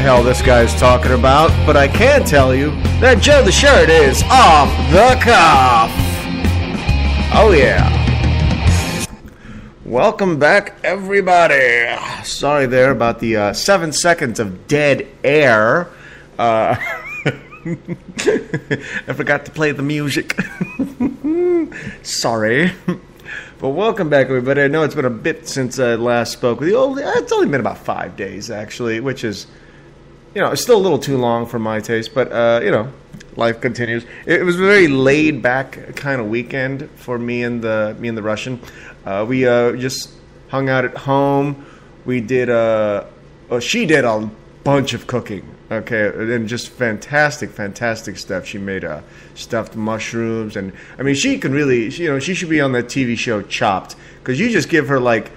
the hell this guy's talking about, but I can tell you that Joe the Shirt is off the cuff. Oh yeah. Welcome back, everybody. Sorry there about the uh, seven seconds of dead air. Uh, I forgot to play the music. Sorry. But welcome back, everybody. I know it's been a bit since I last spoke with you. It's only been about five days, actually, which is, you know, it's still a little too long for my taste. But uh, you know, life continues. It, it was a very laid back kind of weekend for me and the me and the Russian. Uh, we uh, just hung out at home. We did uh, well, she did a bunch of cooking. Okay, and just fantastic, fantastic stuff. She made uh, stuffed mushrooms, and I mean, she can really, you know, she should be on that TV show Chopped because you just give her like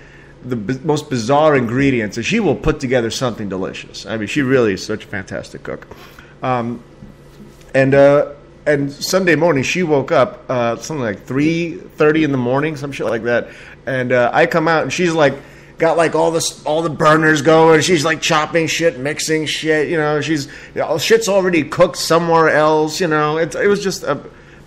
the b- most bizarre ingredients, and she will put together something delicious. I mean, she really is such a fantastic cook. Um, and uh, and Sunday morning, she woke up uh, something like three thirty in the morning, some shit like that. And uh, I come out, and she's like, got like all this, all the burners going. She's like chopping shit, mixing shit. You know, she's you know, shit's already cooked somewhere else. You know, it, it was just uh,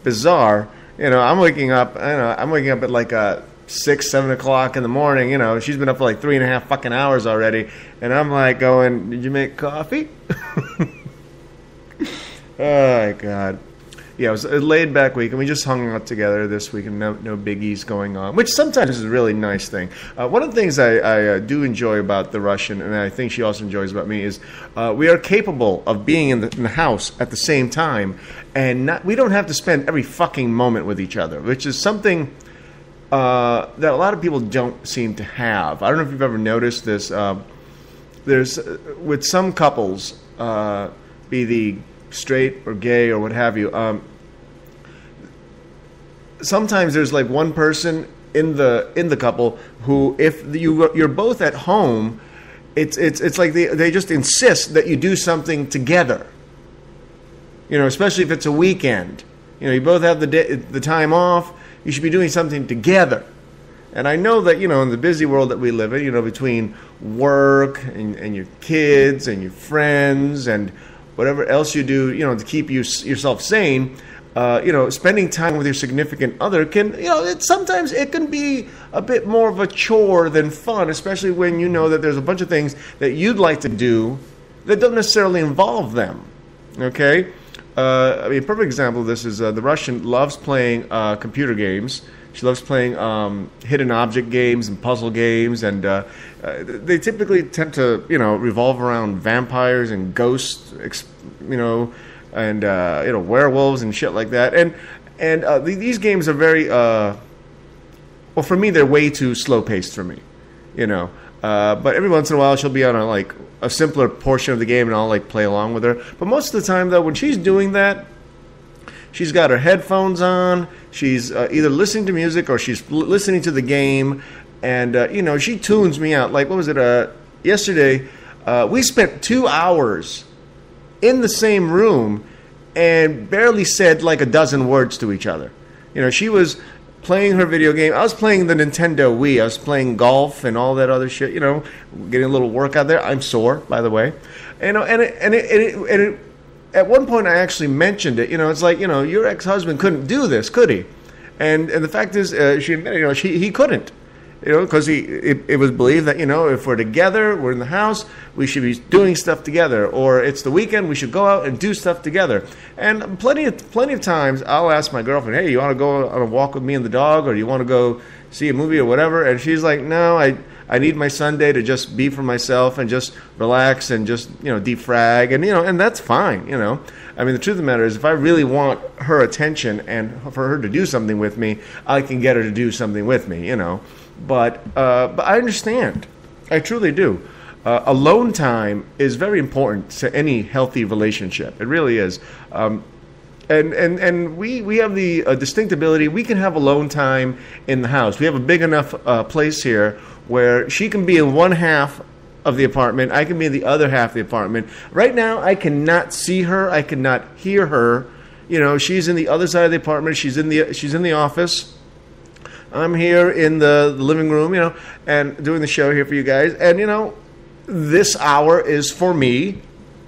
bizarre. You know, I'm waking up. I know, I'm waking up at like uh, six, seven o'clock in the morning. You know, she's been up for like three and a half fucking hours already, and I'm like going, "Did you make coffee?" Oh my god. Yeah, it was a laid back week, and we just hung out together this week, and no, no biggies going on, which sometimes is a really nice thing. Uh, one of the things I, I uh, do enjoy about the Russian, and I think she also enjoys about me, is uh, we are capable of being in the, in the house at the same time, and not, we don't have to spend every fucking moment with each other, which is something uh, that a lot of people don't seem to have. I don't know if you've ever noticed this. Uh, there's with some couples, uh, be the straight or gay or what have you. Um, sometimes there's like one person in the in the couple who, if you you're both at home, it's it's it's like they they just insist that you do something together. You know, especially if it's a weekend. You know, you both have the day, the time off. You should be doing something together. And I know that, you know, in the busy world that we live in, you know, between work and, and your kids and your friends and whatever else you do, you know, to keep you, yourself sane, uh, you know, spending time with your significant other can, you know, it, sometimes it can be a bit more of a chore than fun, especially when you know that there's a bunch of things that you'd like to do that don't necessarily involve them. Okay? Uh, I mean, a perfect example of this is uh, the Russian loves playing uh, computer games. She loves playing um, hidden object games and puzzle games, and uh, uh, they typically tend to, you know, revolve around vampires and ghosts, you know, and uh, you know, werewolves and shit like that. And and these games are very, well, for me, they're way too slow paced for me, you know. But every once in a while, she'll be on a like a simpler portion of the game, and I'll like play along with her. But most of the time, though, when she's doing that, she's got her headphones on. She's uh, either listening to music or she's l- listening to the game, and uh, you know she tunes me out. Like what was it? Uh, yesterday, uh, we spent two hours in the same room and barely said like a dozen words to each other. You know, she was playing her video game. I was playing the Nintendo Wii. I was playing golf and all that other shit. You know, getting a little workout there. I'm sore, by the way. And and it, and it, and it, and it at one point I actually mentioned it. You know, it's like you know your ex husband couldn't do this, could he? And and the fact is, uh, she admitted, you know, she he couldn't. You know, because he it, it was believed that you know if we're together, we're in the house, we should be doing stuff together, or it's the weekend, we should go out and do stuff together. And plenty of plenty of times, I'll ask my girlfriend, "Hey, you want to go on a walk with me and the dog, or you want to go see a movie or whatever?" And she's like, "No, I." I need my Sunday to just be for myself and just relax and just you know defrag and you know and that's fine you know I mean the truth of the matter is if I really want her attention and for her to do something with me I can get her to do something with me you know but uh, but I understand I truly do uh, alone time is very important to any healthy relationship it really is um, and and and we we have the uh, distinct ability we can have alone time in the house we have a big enough uh, place here where she can be in one half of the apartment. I can be in the other half of the apartment. Right now, I cannot see her. I cannot hear her. You know, she's in the other side of the apartment. She's in the she's in the office. I'm here in the, living room, you know, and doing the show here for you guys. And you know, this hour is for me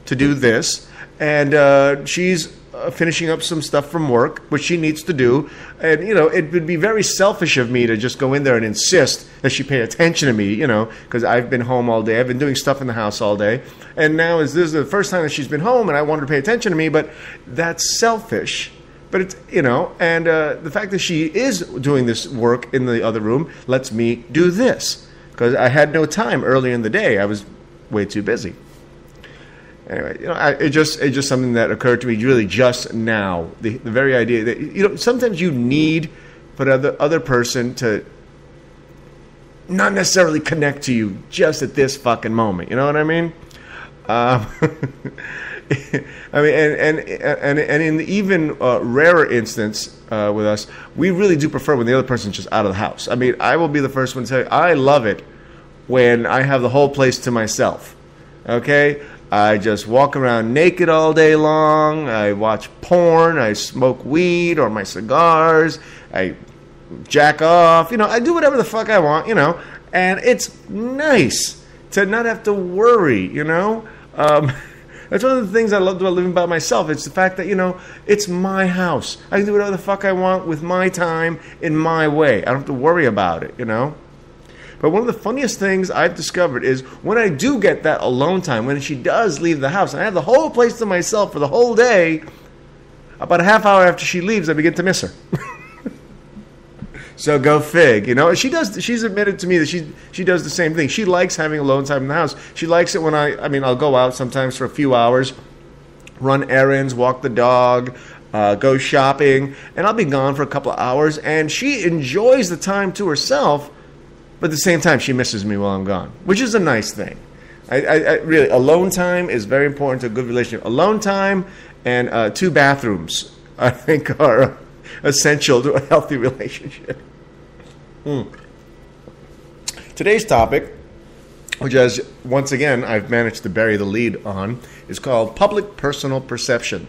to do this, and uh, she's uh, finishing up some stuff from work, which she needs to do. And you know, it would be very selfish of me to just go in there and insist that she pay attention to me, you know, because I've been home all day. I've been doing stuff in the house all day, and now is this is the first time that she's been home, and I want her to pay attention to me. But that's selfish. But it's you know, and uh, the fact that she is doing this work in the other room lets me do this because I had no time earlier in the day. I was way too busy. Anyway, you know, I, it just it's just something that occurred to me really just now. The the very idea that you know sometimes you need for the other other person to not necessarily connect to you just at this fucking moment. You know what I mean? Um, I mean, and and and, and in the even uh, rarer instance uh, with us, we really do prefer when the other person's just out of the house. I mean, I will be the first one to tell you, I love it when I have the whole place to myself. Okay, I just walk around naked all day long. I watch porn. I smoke weed or my cigars. I jack off. You know, I do whatever the fuck I want. You know, and it's nice to not have to worry. You know. Um, That's one of the things I love about living by myself. It's the fact that, you know, it's my house. I can do whatever the fuck I want with my time in my way. I don't have to worry about it, you know? But one of the funniest things I've discovered is when I do get that alone time, when she does leave the house, and I have the whole place to myself for the whole day, about a half hour after she leaves, I begin to miss her. So go fig, you know. She does. She's admitted to me that she she does the same thing. She likes having alone time in the house. She likes it when I. I mean, I'll go out sometimes for a few hours, run errands, walk the dog, uh, go shopping, and I'll be gone for a couple of hours. And she enjoys the time to herself, but at the same time, she misses me while I'm gone, which is a nice thing. I, I, I really alone time is very important to a good relationship. Alone time and uh, two bathrooms, I think, are essential to a healthy relationship. Hmm. Today's topic, which as once again I've managed to bury the lead on, is called public personal perception.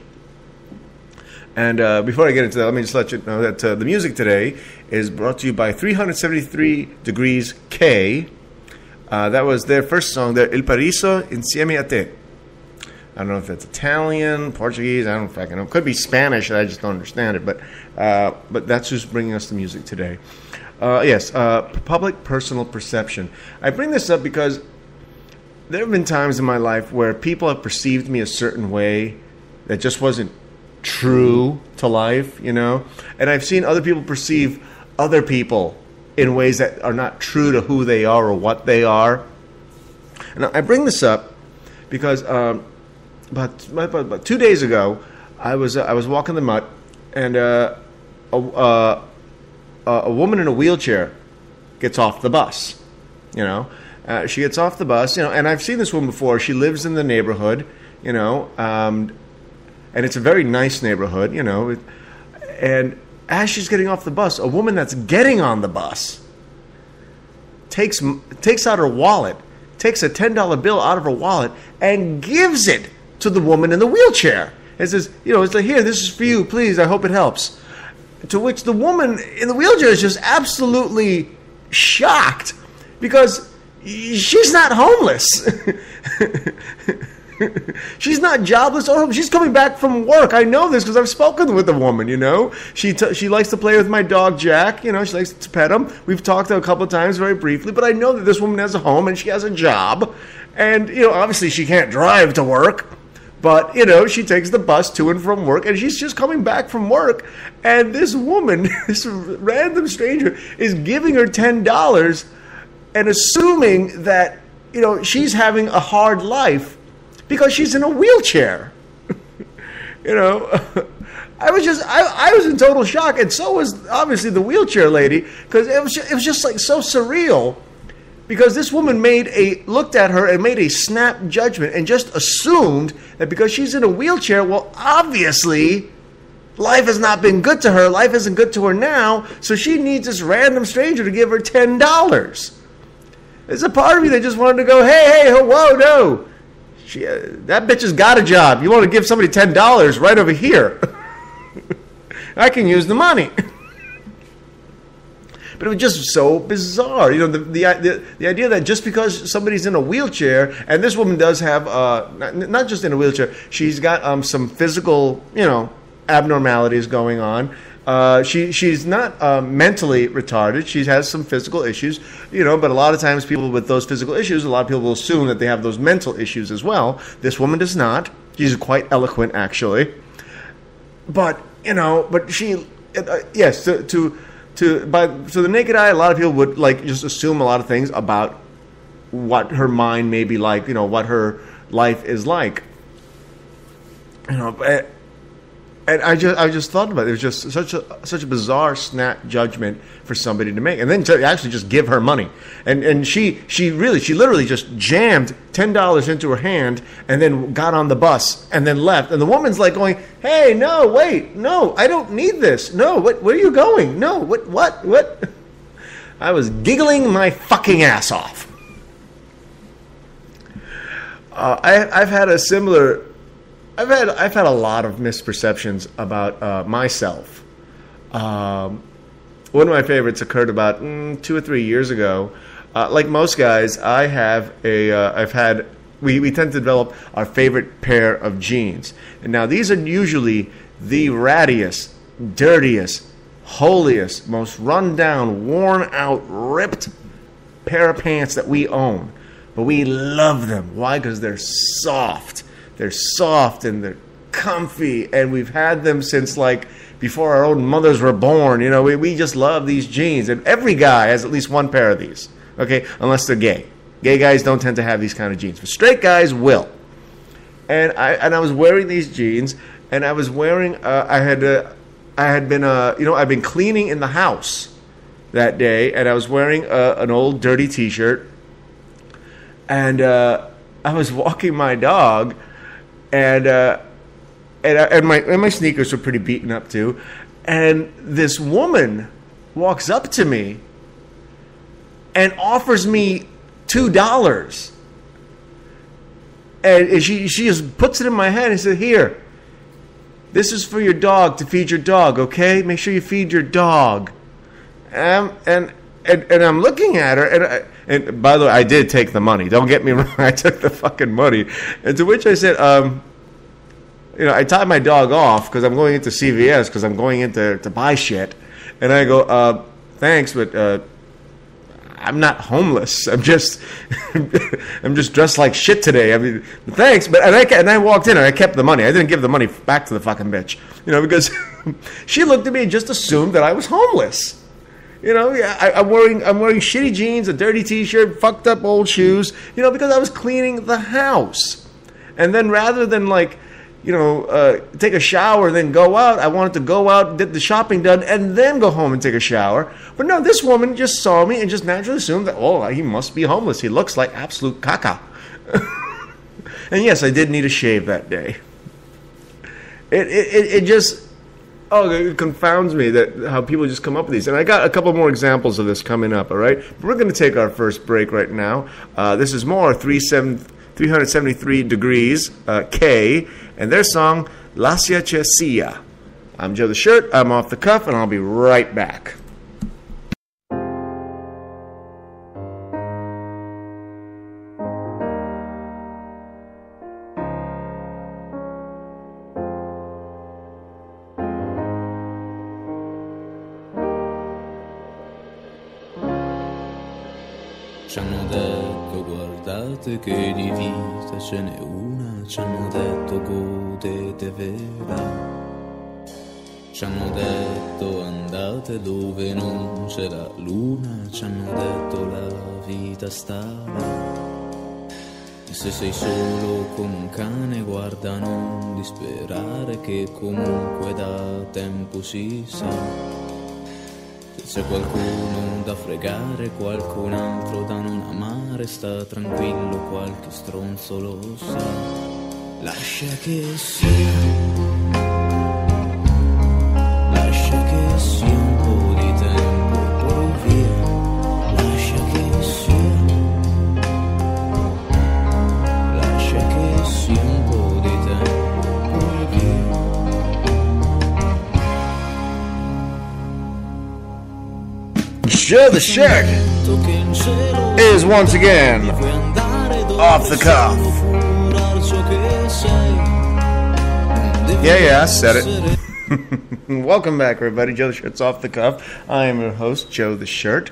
And uh, before I get into that, let me just let you know that uh, the music today is brought to you by 373 Degrees K. Uh, that was their first song, their Il Paraiso Insieme a Te. I don't know if that's Italian, Portuguese. I don't fucking know. It could be Spanish. I just don't understand it. But uh, but that's who's bringing us the music today. Uh, yes, uh, public personal perception. I bring this up because there have been times in my life where people have perceived me a certain way that just wasn't true to life, you know. And I've seen other people perceive other people in ways that are not true to who they are or what they are. And I bring this up because um, about, about, about two days ago, I was uh, I was walking the mutt, and uh, a, uh, a woman in a wheelchair gets off the bus. You know, uh, she gets off the bus. You know, and I've seen this woman before. She lives in the neighborhood. You know, um, and it's a very nice neighborhood. You know, and as she's getting off the bus, a woman that's getting on the bus takes takes out her wallet, takes a ten dollar bill out of her wallet, and gives it to the woman in the wheelchair. It says, you know, it's like, here, this is for you, please. I hope it helps. To which the woman in the wheelchair is just absolutely shocked because she's not homeless. she's not jobless or. She's coming back from work. I know this because I've spoken with the woman. You know, she t- she likes to play with my dog Jack. You know, she likes to pet him. We've talked a couple of times very briefly, but I know that this woman has a home and she has a job, and you know, obviously she can't drive to work. But, you know, she takes the bus to and from work, and she's just coming back from work. And this woman, this random stranger, is giving her $10 and assuming that, you know, she's having a hard life because she's in a wheelchair. you know, I was just, I, I was in total shock. And so was obviously the wheelchair lady because it was, it was just like so surreal because this woman made a looked at her and made a snap judgment and just assumed that because she's in a wheelchair, well, obviously life has not been good to her. Life isn't good to her now, so she needs this random stranger to give her ten dollars. There's a part of me that just wanted to go, hey, hey, whoa, no. She, uh, that bitch has got a job. You want to give somebody ten dollars right over here? I can use the money. But it was just so bizarre, you know. The, the the the idea that just because somebody's in a wheelchair, and this woman does have, uh, not, not just in a wheelchair, she's got um, some physical, you know, abnormalities going on. Uh, she she's not uh, mentally retarded. She has some physical issues, you know. But a lot of times, people with those physical issues, a lot of people will assume that they have those mental issues as well. This woman does not. She's quite eloquent, actually. But you know, but she, uh, yes, to to to by to the naked eye, a lot of people would like just assume a lot of things about what her mind may be like. You know, what her life is like. You know, but and I just I just thought about it. It was just such a such a bizarre snap judgment for somebody to make, and then to actually just give her money. And and she she really she literally just jammed ten dollars into her hand, and then got on the bus and then left. And the woman's like going, "Hey, no, wait, no, I don't need this. No, what where are you going? No, what what what?" I was giggling my fucking ass off. Uh, I, I've had a similar I've had I've had a lot of misperceptions about uh, myself. Um, one of my favorites occurred about mm, two or three years ago. Uh, like most guys, I have a uh, I've had we, we tend to develop our favorite pair of jeans, and now these are usually the rattiest, dirtiest, holiest, most run down, worn out, ripped pair of pants that we own. But we love them. Why? Because they're soft. They're soft and they're comfy, and we've had them since like before our own mothers were born. You know, we, we just love these jeans, and every guy has at least one pair of these. Okay, unless they're gay. Gay guys don't tend to have these kind of jeans, but straight guys will. And I and I was wearing these jeans, and I was wearing. Uh, I had uh, I had been uh, you know I've been cleaning in the house that day, and I was wearing uh, an old dirty T-shirt, and uh, I was walking my dog, and uh, and I- and my and my sneakers were pretty beaten up too, and this woman walks up to me and offers me two dollars, and and she she just puts it in my hand and said, "Here, this is for your dog to feed your dog. Okay, make sure you feed your dog." Um, and and and I'm looking at her, and I, and by the way, I did take the money. Don't get me wrong, I took the fucking money. And to which I said, um, you know, I tied my dog off because I'm going into CVS because I'm going into to buy shit, and I go, uh, thanks, but uh, I'm not homeless. I'm just I'm just dressed like shit today. I mean, thanks, but and I and I walked in and I kept the money. I didn't give the money back to the fucking bitch, you know, because she looked at me and just assumed that I was homeless. You know, yeah, I, I'm wearing I'm wearing shitty jeans, a dirty T-shirt, fucked up old shoes. You know, because I was cleaning the house, and then rather than like, you know, uh, take a shower then go out, I wanted to go out, get the shopping done, and then go home and take a shower. But no, this woman just saw me and just naturally assumed that oh, he must be homeless. He looks like absolute caca. and yes, I did need a shave that day. It it, it, it just Oh, it confounds me that how people just come up with these. And I got a couple more examples of this coming up, all right? But we're going to take our first break right now. Uh, this is more 37 373 Degrees uh, K and their song Lascia Che Sia. I'm Joe the Shirt. I'm off the cuff, and I'll be right back. Guardate che di vita ce n'è una, ci hanno detto godete vera. Ci hanno detto andate dove non c'è la luna, ci hanno detto la vita sta là. E se sei solo come un cane guarda non disperare che comunque da tempo si sa. Se qualcuno da fregare, qualcun altro da non amare, sta tranquillo, qualche stronzo lo sa. Lascia che sia. Joe the Shirt is once again off the cuff. Yeah, yeah, I said it. Welcome back, everybody. Joe the Shirt's off the cuff. I am your host, Joe the Shirt.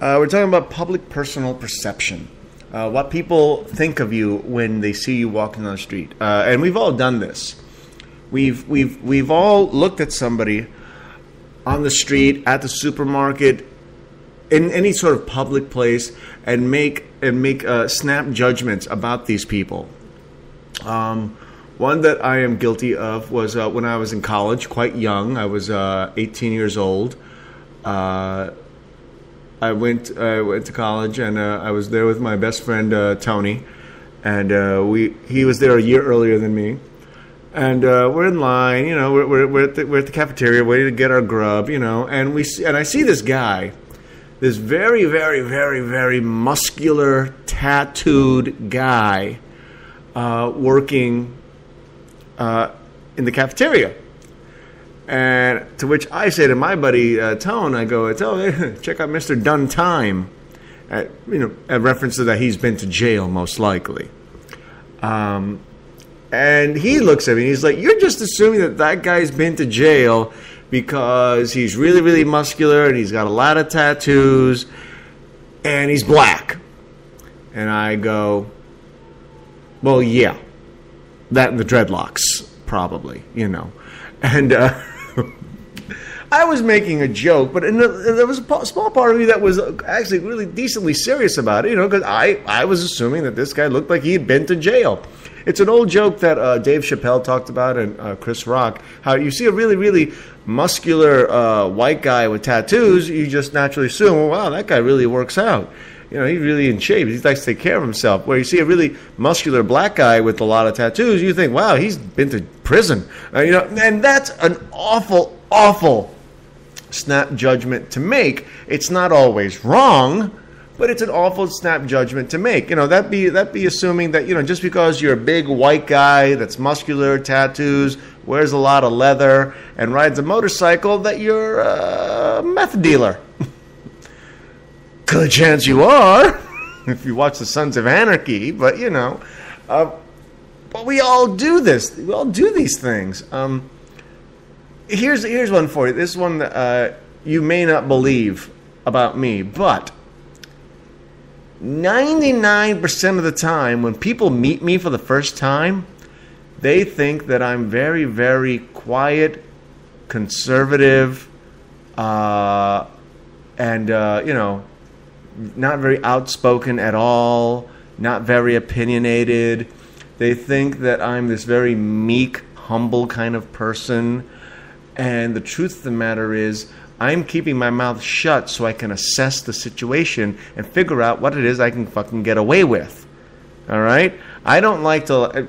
Uh, we're talking about public personal perception. Uh, what people think of you when they see you walking on the street. Uh, and we've all done this. We've, we've, we've all looked at somebody on the street, at the supermarket, in any sort of public place, and make and make uh, snap judgments about these people. Um, one that I am guilty of was uh, when I was in college, quite young. I was uh, 18 years old. Uh, I went I went to college, and uh, I was there with my best friend uh, Tony, and we he was there a year earlier than me and we're in line. You know, we're we're, we're, at the, we're at the cafeteria waiting to get our grub. You know, and we and I see this guy, this very very very very muscular tattooed guy, uh, working uh, in the cafeteria. And to which I say to my buddy uh, Tone, I go, "Tone, check out Mister Done Time," at, you know, a reference to that he's been to jail most likely. Um, and he looks at me he's like, You're just assuming that that guy's been to jail because he's really, really muscular and he's got a lot of tattoos and he's black. And I go, Well, yeah. That and the dreadlocks, probably, you know. And uh, I was making a joke, but there was a small part of me that was actually really decently serious about it, you know, because I, I was assuming that this guy looked like he had been to jail. It's an old joke that uh, Dave Chappelle talked about and uh, Chris Rock. How you see a really, really muscular uh, white guy with tattoos, you just naturally assume, wow, that guy really works out. You know, he's really in shape. He likes to take care of himself. Where you see a really muscular black guy with a lot of tattoos, you think, wow, he's been to prison. Uh, you know, and that's an awful, awful snap judgment to make. It's not always wrong but it's an awful snap judgment to make. You know, that be that be assuming that you know just because you're a big white guy that's muscular, tattoos, wears a lot of leather, and rides a motorcycle, that you're a meth dealer. Good chance you are if you watch the Sons of Anarchy, but you know, uh, but we all do this. We all do these things. Um, here's here's one for you. This one uh, you may not believe about me, but 99% of the time, when people meet me for the first time, they think that I'm very, very quiet, conservative, uh, and, uh, you know, not very outspoken at all, not very opinionated. They think that I'm this very meek, humble kind of person. And the truth of the matter is, I'm keeping my mouth shut so I can assess the situation and figure out what it is I can fucking get away with. All right? I don't like to.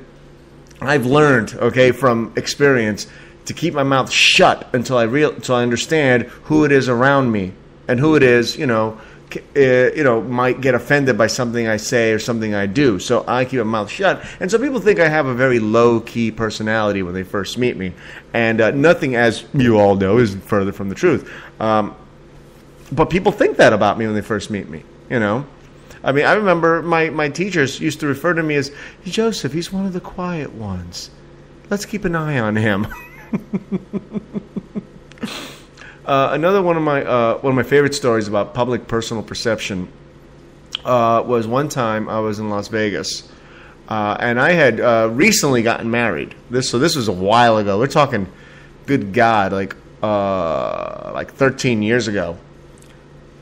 I've learned, okay, from experience, to keep my mouth shut until I real until I understand who it is around me and who it is, you know, uh, you know, might get offended by something I say or something I do. So I keep my mouth shut. And so people think I have a very low key personality when they first meet me. And uh, nothing, as you all know, is further from the truth. Um, but people think that about me when they first meet me, you know. I mean, I remember my, my teachers used to refer to me as Joseph, he's one of the quiet ones. Let's keep an eye on him. Uh, another one of my uh, one of my favorite stories about public personal perception uh, was one time I was in Las Vegas, uh, and I had uh, recently gotten married. This so this was a while ago. We're talking, good God, like uh, like 13 years ago,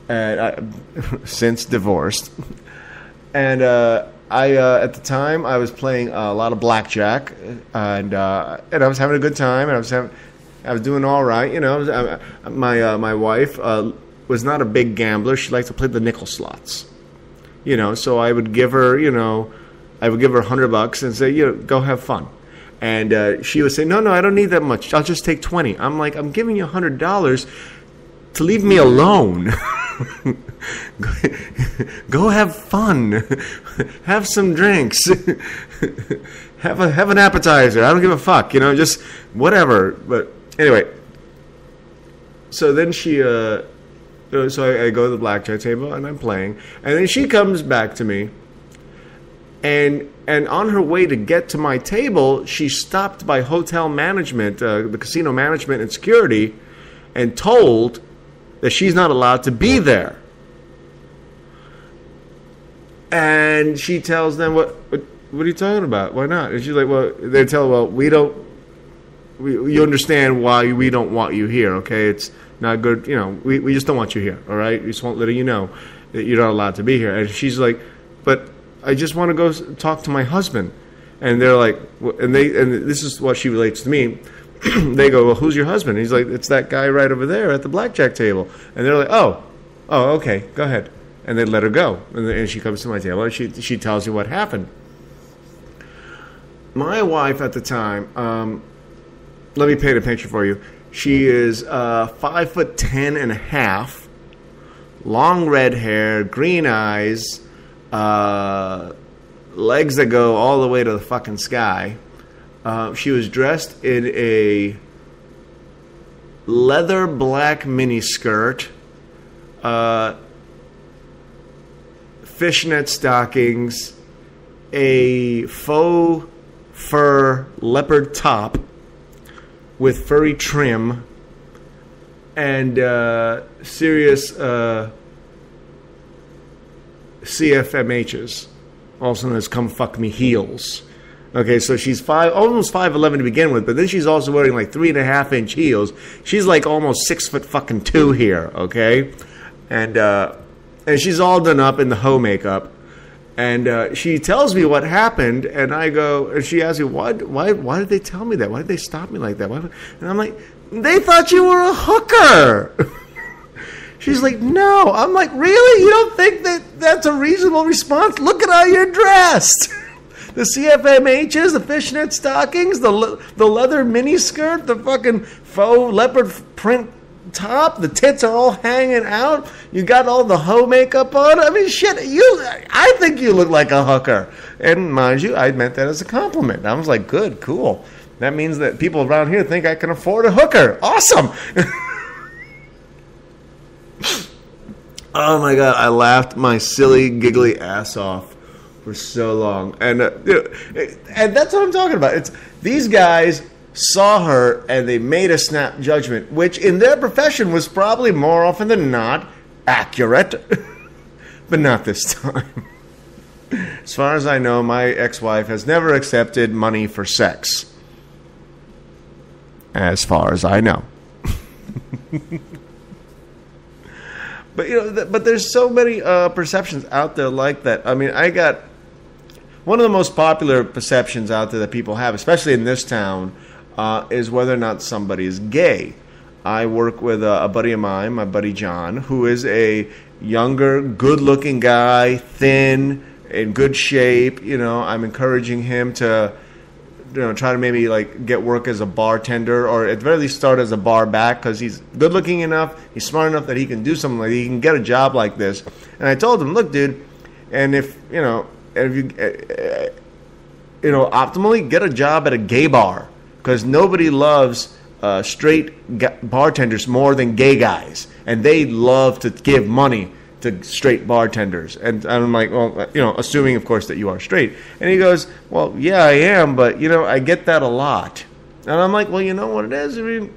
and I, since divorced, and. I at the time I was playing a lot of blackjack, and and I was having a good time, and I was having I was doing all right. You know, I, my uh, my wife uh, was not a big gambler. She liked to play the nickel slots. You know, so I would give her, you know, I would give her a hundred bucks and say, you know, go have fun. And uh, she would say, no, no, I don't need that much. I'll just take twenty. I'm like, I'm giving you a hundred dollars to leave me alone. go have fun, have some drinks, have a have an appetizer. I don't give a fuck, you know, just whatever. But Anyway, so then she uh, So I, I go to the blackjack table and I'm playing, and then she comes back to me, and and on her way to get to my table, she stopped by hotel management, uh, the casino management and security, and told that she's not allowed to be there. And she tells them, "What? What, what are you talking about? Why not?" And she's like, "Well, they tell, her, well, we don't. We, you understand why we don't want you here, okay? It's not good. You know, we, we just don't want you here, all right? We just want letting you know that you're not allowed to be here." And she's like, "But I just want to go talk to my husband." And they're like, and they, and this is what she relates to me. they go, "Well, who's your husband?" He's like, "It's that guy right over there at the blackjack table." And they're like, "Oh, oh, okay, go ahead." And they let her go, and, and she comes to my table and she she tells me what happened. My wife at the time, um, let me paint a picture for you. She is uh, five foot ten and a half, long red hair, green eyes, uh, legs that go all the way to the fucking sky. Uh, she was dressed in a leather black miniskirt, uh, fishnet stockings, a faux fur leopard top with furry trim, and uh, serious uh, CFMHs, also known as "Come Fuck Me" heels. Okay, so she's five, almost five eleven to begin with, but then she's also wearing like three and a half inch heels. She's like almost six foot fucking two here. Okay, and uh, and she's all done up in the hoe makeup, and uh, she tells me what happened, and I go, and she asks me, why, why, why did they tell me that? Why did they stop me like that? Why? And I'm like, they thought you were a hooker. She's like, no. I'm like, really? You don't think that that's a reasonable response? Look at how you're dressed. The CFMHs, the fishnet stockings, the le- the leather mini skirt, the fucking faux leopard print top, the tits are all hanging out. You got all the hoe makeup on. I mean, shit. You, I think you look like a hooker. And mind you, I meant that as a compliment. I was like, good, cool. That means that people around here think I can afford a hooker. Awesome. Oh my god, I laughed my silly, giggly ass off for so long, and uh, and that's what I'm talking about. It's these guys saw her and they made a snap judgment, which in their profession was probably more often than not accurate, but not this time. As far as I know, my ex-wife has never accepted money for sex. As far as I know. But you know, th- but there's so many uh, perceptions out there like that. I mean, I got one of the most popular perceptions out there that people have, especially in this town, uh, is whether or not somebody is gay. I work with a, a buddy of mine, my buddy John, who is a younger, good-looking guy, thin, in good shape. You know, I'm encouraging him to you know, try to maybe like get work as a bartender or at the very least start as a bar back because he's good looking enough, he's smart enough that he can do something like he can get a job like this. And I told him, look, dude, and if you know, if you, uh, you know, optimally get a job at a gay bar because nobody loves uh, straight ga- bartenders more than gay guys, and they love to give money to straight bartenders. And I'm like, well, you know, assuming, of course, that you are straight. And he goes, well, yeah, I am, but, you know, I get that a lot. And I'm like, well, you know what it is? I mean,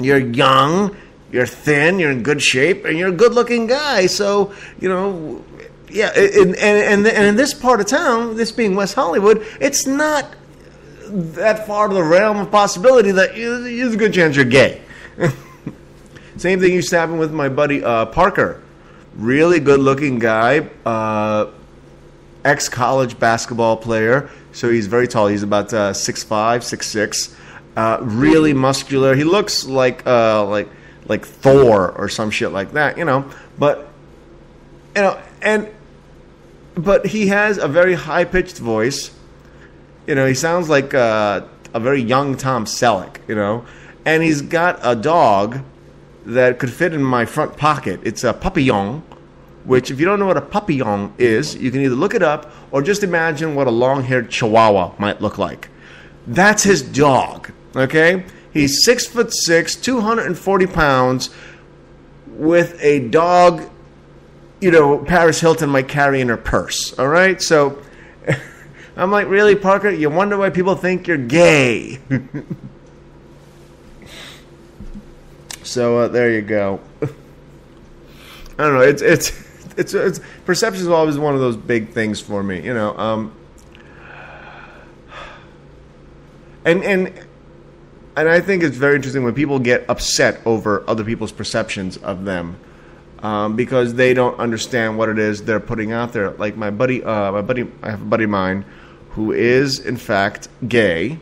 you're young, you're thin, you're in good shape, and you're a good looking guy. So, you know, yeah, and, and, and, and in this part of town, this being West Hollywood, it's not that far to the realm of possibility that there's a good chance you're gay. Same thing used to happen with my buddy uh, Parker. Really good looking guy, uh, ex college basketball player. So he's very tall. He's about uh, 6'5, 6'6. Uh, really muscular. He looks like uh, like like Thor or some shit like that, you know. But you know, and but he has a very high pitched voice. You know, he sounds like uh, a very young Tom Selleck. You know, and he's got a dog that could fit in my front pocket. It's a papillon, which, if you don't know what a papillon is, you can either look it up or just imagine what a long haired chihuahua might look like. That's his dog, okay? He's six foot six, 240 pounds, with a dog, you know, Paris Hilton might carry in her purse. All right, so I'm like, really, Parker? You wonder why people think you're gay? so uh, there you go. I don't know. It's it's it's it's perception is always one of those big things for me. You know. Um, and and and I think it's very interesting when people get upset over other people's perceptions of them um, because they don't understand what it is they're putting out there. Like my buddy, uh, my buddy, I have a buddy of mine who is in fact gay,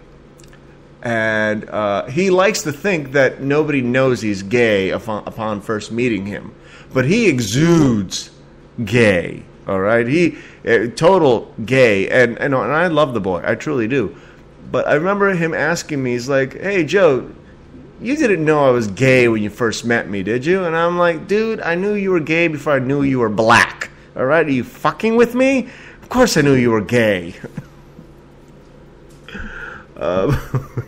and uh, he likes to think that nobody knows he's gay upon, upon first meeting him, but he exudes gay. All right, he uh, total gay, and and, and I love the boy, I truly do. But I remember him asking me, he's like, "Hey Joe, you didn't know I was gay when you first met me, did you?" And I'm like, "Dude, I knew you were gay before I knew you were black. All right, are you fucking with me? Of course I knew you were gay." um,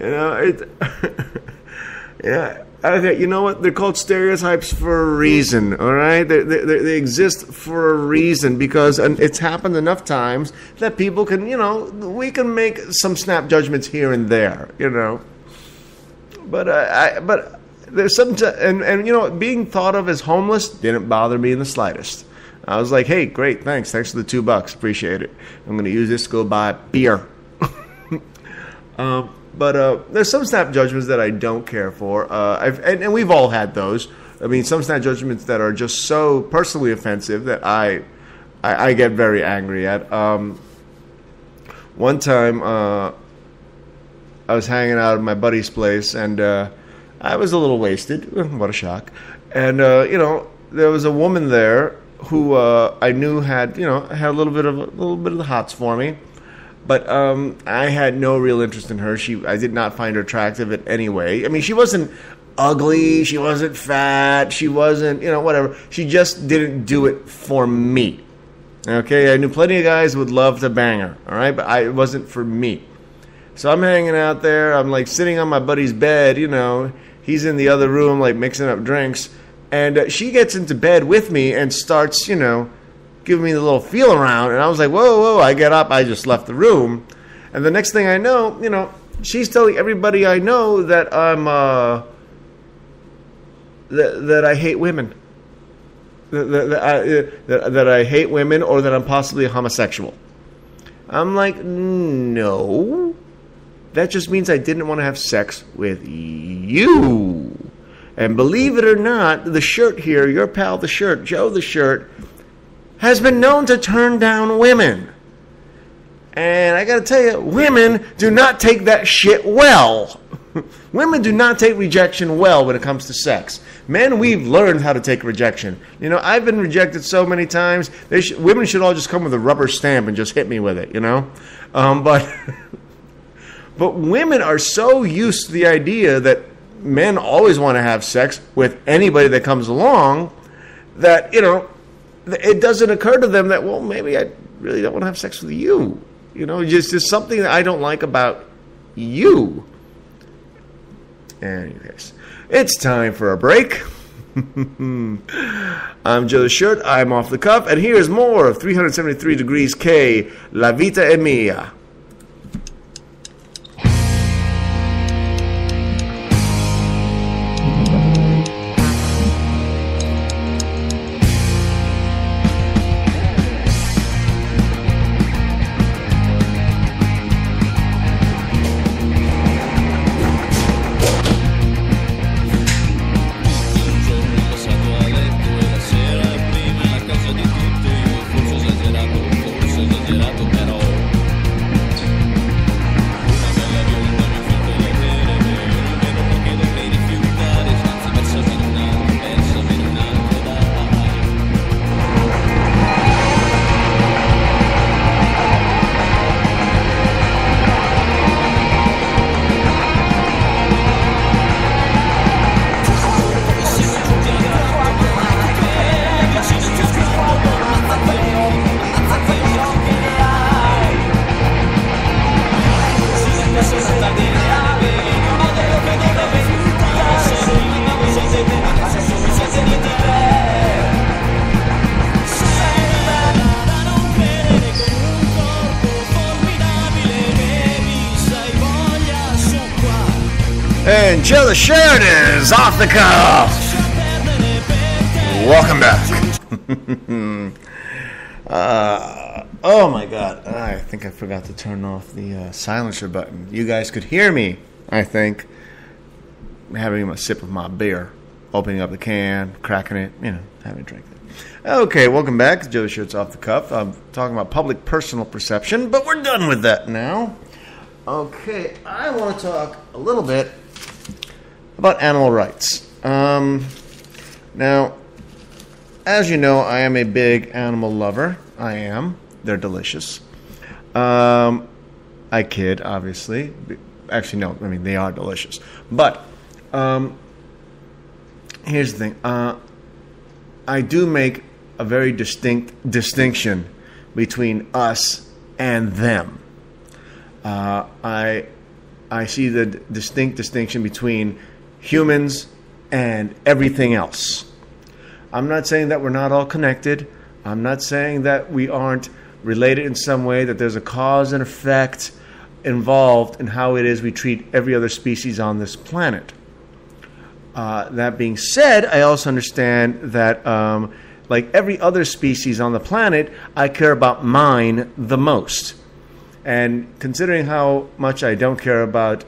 you know, it. yeah. Okay, you know what? They're called stereotypes for a reason, all right? They, they, they exist for a reason because it's happened enough times that people can, you know, we can make some snap judgments here and there, you know. But, uh, I, but there's some, t- and, and, you know, being thought of as homeless didn't bother me in the slightest. I was like, hey, great, thanks. Thanks for the two bucks. Appreciate it. I'm going to use this to go buy beer. um, but uh, there's some snap judgments that I don't care for, uh, and, and, we've all had those. I mean, some snap judgments that are just so personally offensive that I, I, I get very angry at. Um, one time, uh, I was hanging out at my buddy's place, and uh, I was a little wasted. What a shock! And uh, you know, there was a woman there who uh, I knew had, you know, had a little bit of a little bit of the hots for me but um, I had no real interest in her. She, I did not find her attractive in any way. I mean, she wasn't ugly, she wasn't fat, she wasn't, you know, whatever. She just didn't do it for me. Okay, I knew plenty of guys would love to bang her, all right, but I, it wasn't for me. So I'm hanging out there. I'm like sitting on my buddy's bed, you know. He's in the other room, like mixing up drinks, and uh, she gets into bed with me and starts, you know giving me the little feel around, and I was like, whoa, whoa! I get up, I just left the room, and the next thing I know, you know, she's telling everybody I know that I'm uh, that that I hate women, that that, I, that, that I hate women, or that I'm possibly a homosexual. I'm like, no. That just means I didn't want to have sex with you. And believe it or not, the shirt here, your pal, the shirt, Joe, the shirt, has been known to turn down women. And I got to tell you, women do not take that shit well. women do not take rejection well when it comes to sex. Men, we've learned how to take rejection. You know, I've been rejected so many times. Sh- women should all just come with a rubber stamp and just hit me with it. You know, um, but but women are so used to the idea that men always want to have sex with anybody that comes along that you know it doesn't occur to them that well maybe I really don't want to have sex with you. You know, just just something that I don't like about you. Anyways, it's time for a break. I'm Joe the Shirt. I'm off the cuff, and here's more of 373 degrees K. La Vita è Mia. Joe the Shirt is off the cuff. Welcome back. uh, oh my god. I think I forgot to turn off the uh, silencer button. You guys could hear me, I think, having a sip of my beer, opening up the can, cracking it, you know, having a drink. Okay, welcome back. Joe Shirt's off the cuff. I'm talking about public personal perception, but we're done with that now. Okay, I want to talk a little bit about animal rights. Um, now, as you know, I am a big animal lover. I am. They're delicious. Um, I kid, obviously. Actually, no. I mean, they are delicious. But um, here's the thing. Uh, I do make a very distinct distinction between us and them. Uh, I I see the d- distinct distinction between humans and everything else. I'm not saying that we're not all connected. I'm not saying that we aren't related in some way, that there's a cause and effect involved in how it is we treat every other species on this planet. Uh, that being said, I also understand that, um, like every other species on the planet, I care about mine the most. And considering how much I don't care about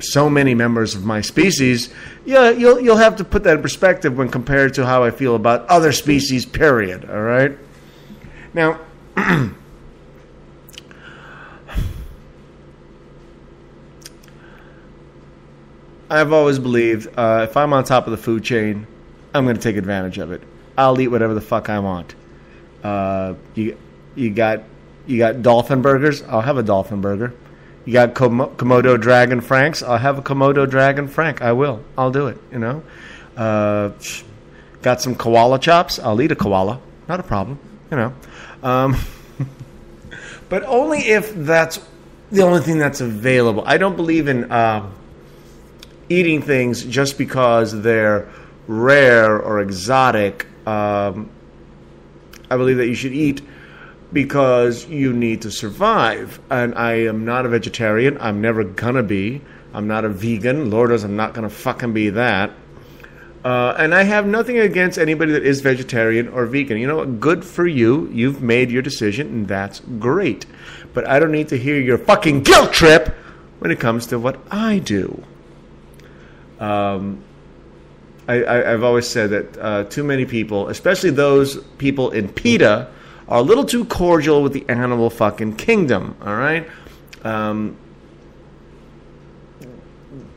so many members of my species, yeah, you'll you'll have to put that in perspective when compared to how I feel about other species. Period. All right. Now. I've always believed uh, if I'm on top of the food chain, I'm going to take advantage of it. I'll eat whatever the fuck I want. Uh, you you got you got dolphin burgers. I'll have a dolphin burger. You got Komo- Komodo dragon franks. I'll have a Komodo dragon frank. I will. I'll do it. You know. Uh, got some koala chops. I'll eat a koala. Not a problem. You know. Um, but only if that's the only thing that's available. I don't believe in. Uh, eating things just because they're rare or exotic. Um, I believe that you should eat because you need to survive. And I am not a vegetarian. I'm never gonna be. I'm not a vegan. Lord knows I'm not gonna fucking be that. Uh, and I have nothing against anybody that is vegetarian or vegan. You know what? Good for you. You've made your decision, and that's great. But I don't need to hear your fucking guilt trip when it comes to what I do. Um, I, I've always said that uh, too many people, especially those people in PETA, are a little too cordial with the animal fucking kingdom. All right. Um,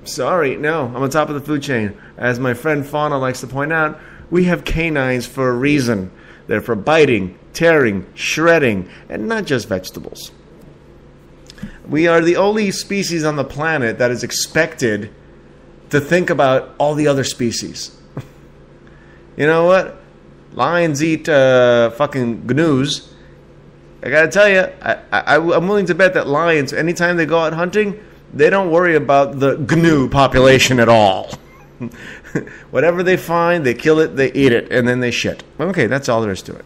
sorry, no, I'm on top of the food chain. As my friend Fauna likes to point out, we have canines for a reason. They're for biting, tearing, shredding, and not just vegetables. We are the only species on the planet that is expected to think about all the other species. you know what? Lions eat uh, fucking gnus. I gotta tell you, I, I, I'm willing to bet that lions, anytime they go out hunting, they don't worry about the gnu population at all. Whatever they find, they kill it, they eat it, and then they shit. Okay, that's all there is to it.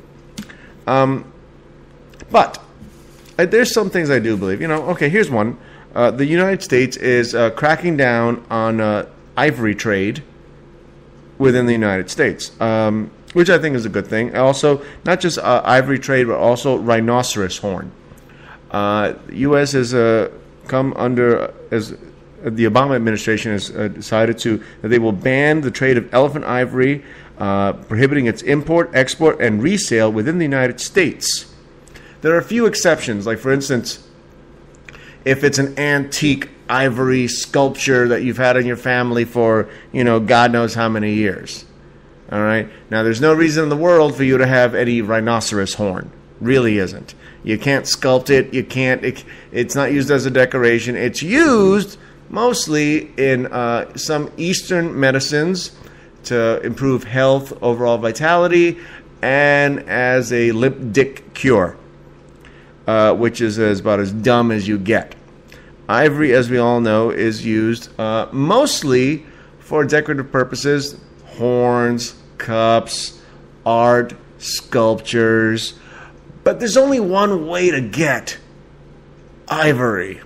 Um, but uh, there's some things I do believe. You know, okay, here's one. Uh, the United States is uh, cracking down on uh, ivory trade within the United States, um, which I think is a good thing. Also, not just uh, ivory trade, but also rhinoceros horn. Uh, U.S. has uh, come under as the Obama administration has uh, decided to that they will ban the trade of elephant ivory, uh, prohibiting its import, export, and resale within the United States. There are a few exceptions, like for instance, if it's an antique ivory sculpture that you've had in your family for, you know, God knows how many years. All right? Now, there's no reason in the world for you to have any rhinoceros horn. Really isn't. You can't sculpt it. You can't, it, it's not used as a decoration. It's used mostly in uh, some Eastern medicines to improve health, overall vitality, and as a lip dick cure, uh, which is as, about as dumb as you get. Ivory, as we all know, is used uh, mostly for decorative purposes horns, cups, art, sculptures. But there's only one way to get ivory,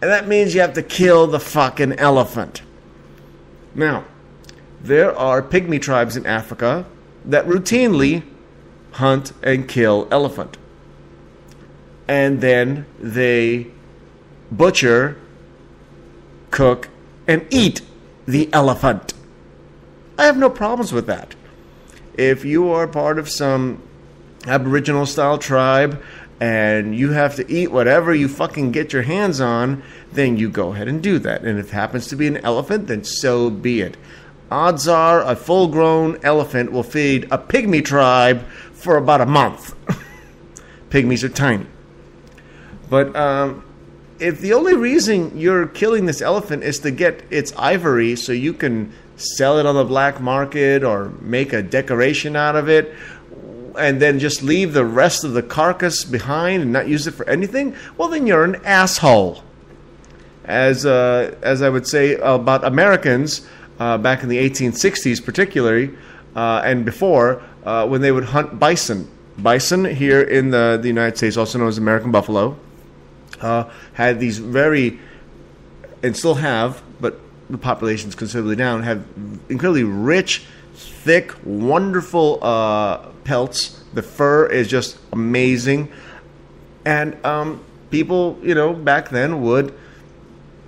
And that means you have to kill the fucking elephant. Now, there are pygmy tribes in Africa that routinely hunt and kill elephant. And then they butcher, cook, and eat the elephant. I have no problems with that. If you are part of some Aboriginal style tribe and you have to eat whatever you fucking get your hands on, then you go ahead and do that. And if it happens to be an elephant, then so be it. Odds are a full grown elephant will feed a pygmy tribe for about a month. Pygmies are tiny. But um, if the only reason you're killing this elephant is to get its ivory so you can sell it on the black market or make a decoration out of it, and then just leave the rest of the carcass behind and not use it for anything, well, then you're an asshole. As, uh, as I would say about Americans uh, back in the 1860s, particularly, uh, and before, uh, when they would hunt bison. Bison here in the, the United States, also known as American buffalo, uh, had these very, and still have, but the population is considerably down, have incredibly rich, thick, wonderful uh, pelts. The fur is just amazing. And um, people, you know, back then would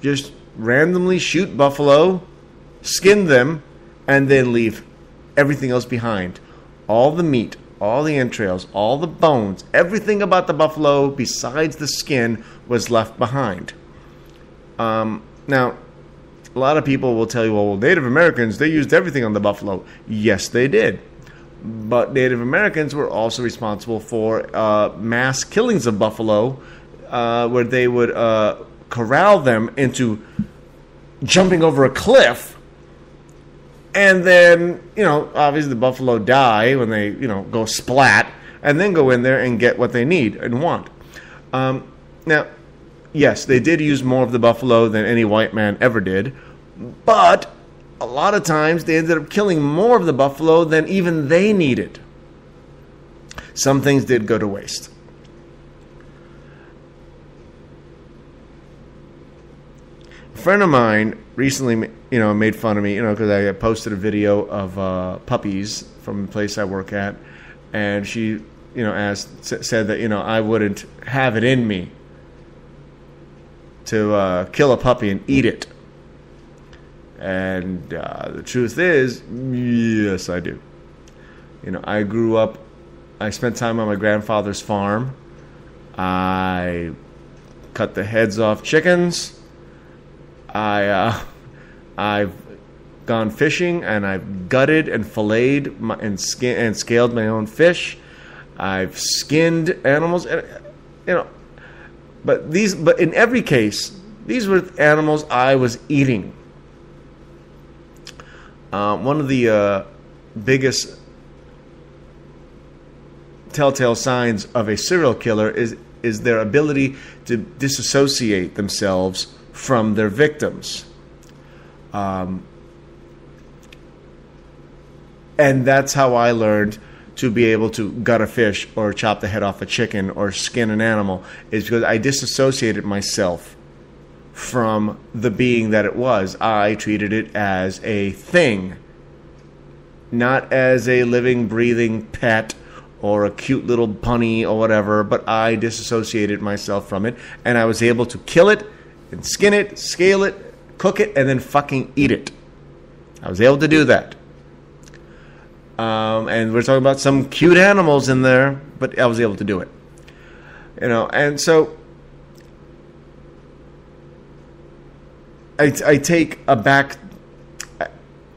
just randomly shoot buffalo, skin them, and then leave everything else behind. All the meat, all the entrails, all the bones, everything about the buffalo besides the skin was left behind. Um, now, a lot of people will tell you, well, Native Americans, they used everything on the buffalo. Yes, they did. But Native Americans were also responsible for uh, mass killings of buffalo, uh, where they would uh, corral them into jumping over a cliff. And then, you know, obviously the buffalo die when they, you know, go splat, and then go in there and get what they need and want. Um, now, yes, they did use more of the buffalo than any white man ever did, but a lot of times they ended up killing more of the buffalo than even they needed. Some things did go to waste. A friend of mine recently, you know, made fun of me, you know, because I posted a video of uh, puppies from the place I work at, and she, you know, asked, said that you know I wouldn't have it in me to uh, kill a puppy and eat it. And uh, the truth is, yes, I do. You know, I grew up, I spent time on my grandfather's farm. I cut the heads off chickens. I, uh, I've gone fishing and I've gutted and filleted my, and, skin, and scaled my own fish. I've skinned animals. And, you know, but these, but in every case, these were animals I was eating. Uh, one of the uh, biggest telltale signs of a serial killer is is their ability to disassociate themselves from their victims. Um, and that's how I learned to be able to gut a fish or chop the head off a chicken or skin an animal is because I disassociated myself from the being that it was. I treated it as a thing, not as a living, breathing pet or a cute little bunny or whatever, but I disassociated myself from it and I was able to kill it and skin it, scale it, cook it, and then fucking eat it. I was able to do that. Um, and we're talking about some cute animals in there, but I was able to do it. You know, and so I, I take a back,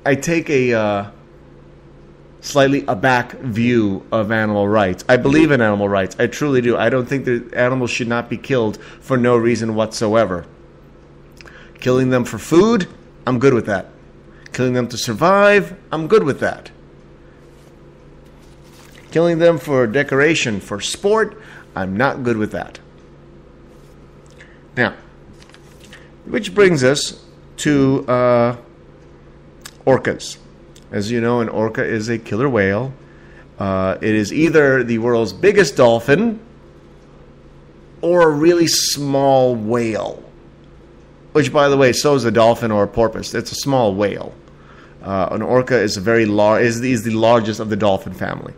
I take a uh, slightly aback view of animal rights. I believe in animal rights. I truly do. I don't think that animals should not be killed for no reason whatsoever. Killing them for food, I'm good with that. Killing them to survive, I'm good with that killing them for decoration, for sport, I'm not good with that. Now, which brings us to uh, orcas. As you know, an orca is a killer whale. Uh, it is either the world's biggest dolphin or a really small whale. which, by the way, so is a dolphin or a porpoise. It's a small whale. Uh, an orca is a very large is, is the largest of the dolphin family.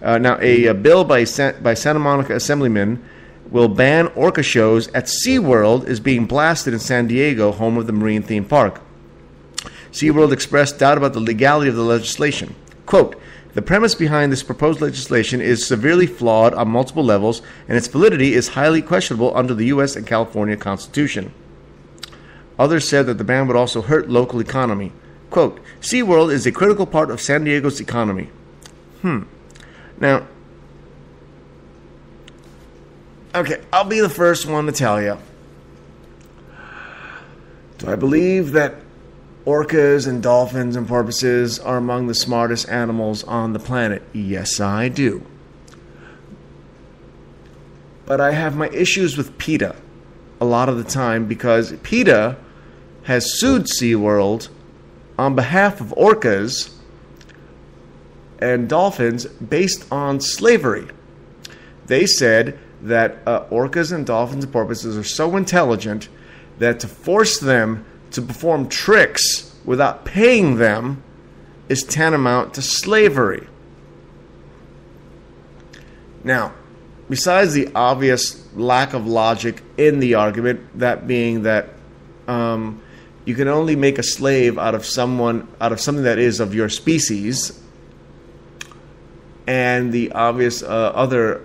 Uh, now, a, a, bill by by Santa Monica Assemblyman will ban orca shows at SeaWorld is being blasted in San Diego, home of the marine theme park. SeaWorld expressed doubt about the legality of the legislation. Quote, the premise behind this proposed legislation is severely flawed on multiple levels, and its validity is highly questionable under the U.S. and California Constitution. Others said that the ban would also hurt local economy. Quote, SeaWorld is a critical part of San Diego's economy. Hmm. Now, okay, I'll be the first one to tell you. Do I believe that orcas and dolphins and porpoises are among the smartest animals on the planet? Yes, I do. But I have my issues with PETA a lot of the time because PETA has sued SeaWorld on behalf of orcas and dolphins based on slavery. They said that uh, orcas and dolphins and porpoises are so intelligent that to force them to perform tricks without paying them is tantamount to slavery. Now, besides the obvious lack of logic in the argument, that being that um, you can only make a slave out of someone out of something that is of your species and the obvious uh, other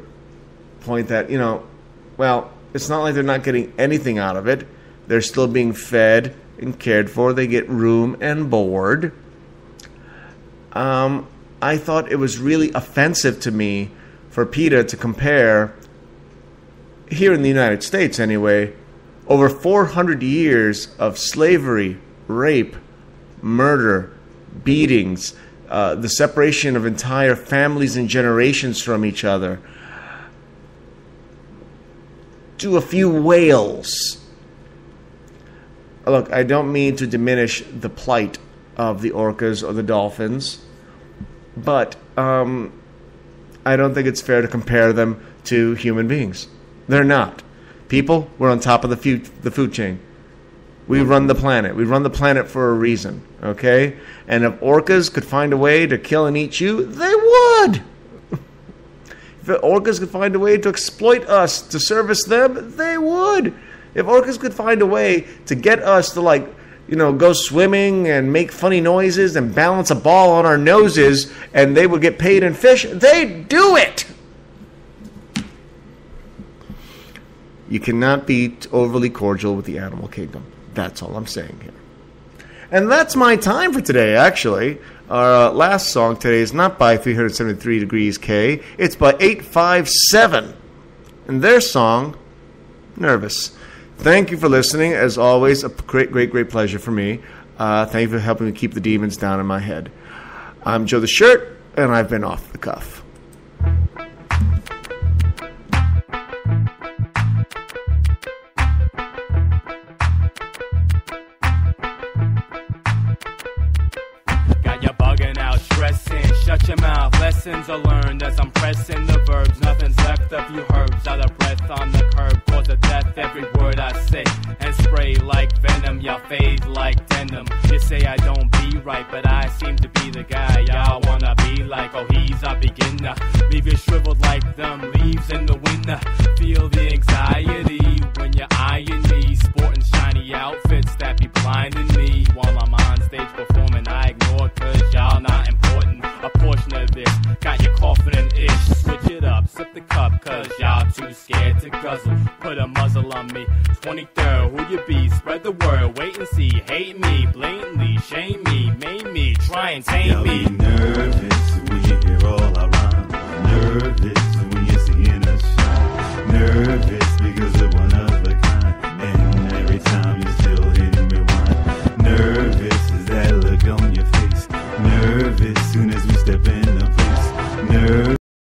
point that you know well it's not like they're not getting anything out of it. They're still being fed and cared for. They get room and board um, i thought it was really offensive to me for PETA to compare here in the united states anyway over 400 years of slavery, rape, murder, beatings, uh, the separation of entire families and generations from each other, to a few whales. Look, I don't mean to diminish the plight of the orcas or the dolphins, but um, I don't think it's fair to compare them to human beings. They're not. People, we're on top of the food, the food chain. We run the planet. We run the planet for a reason, okay? And if orcas could find a way to kill and eat you, they would. If orcas could find a way to exploit us to service them, they would. If orcas could find a way to get us to like, you know, go swimming and make funny noises and balance a ball on our noses and they would get paid in fish, they'd do it. You cannot be overly cordial with the animal kingdom. That's all I'm saying here. And that's my time for today, actually. Our uh, last song today is not by 373 Degrees K, it's by 857. And their song, Nervous. Thank you for listening. As always, a great, great, great pleasure for me. Uh, thank you for helping me keep the demons down in my head. I'm Joe the Shirt, and I've been off the cuff.